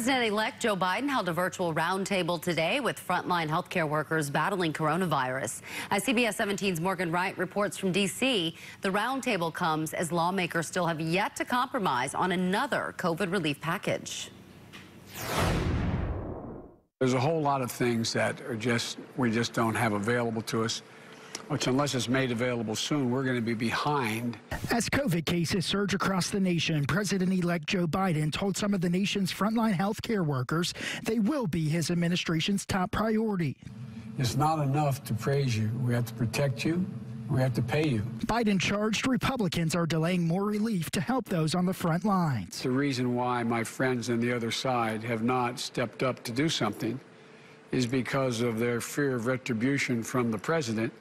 President-elect Joe Biden held a virtual roundtable today with frontline healthcare workers battling coronavirus. As CBS 17's Morgan Wright reports from D.C., the roundtable comes as lawmakers still have yet to compromise on another COVID relief package. There's a whole lot of things that are just we just don't have available to us which unless it's made available soon, we're going to be behind. As COVID cases surge across the nation, President-elect Joe Biden told some of the nation's frontline health care workers they will be his administration's top priority. It's not enough to praise you. We have to protect you. We have to pay you. Biden charged Republicans are delaying more relief to help those on the front lines. The reason why my friends on the other side have not stepped up to do something is because of their fear of retribution from the president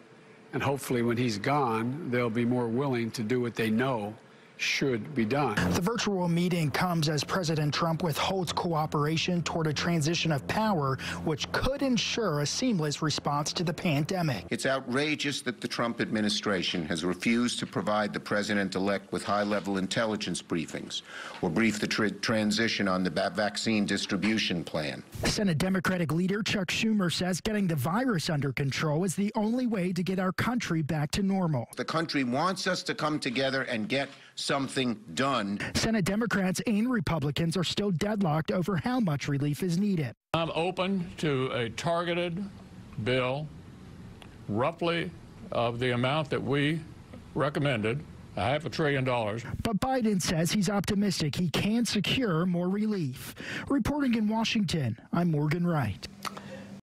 and hopefully, when he's gone, they'll be more willing to do what they know should be done. The virtual meeting comes as President Trump withholds cooperation toward a transition of power, which could ensure a seamless response to the pandemic. It's outrageous that the Trump administration has refused to provide the president-elect with high-level intelligence briefings or brief the tra transition on the vaccine distribution plan. Senate Democratic leader Chuck Schumer says getting the virus under control is the only way to get our country back to normal. The country wants us to come together and get something done. Senate Democrats and Republicans are still deadlocked over how much relief is needed. I'm open to a targeted bill, roughly of the amount that we recommended, a half a trillion dollars. But Biden says he's optimistic he can secure more relief. Reporting in Washington, I'm Morgan Wright.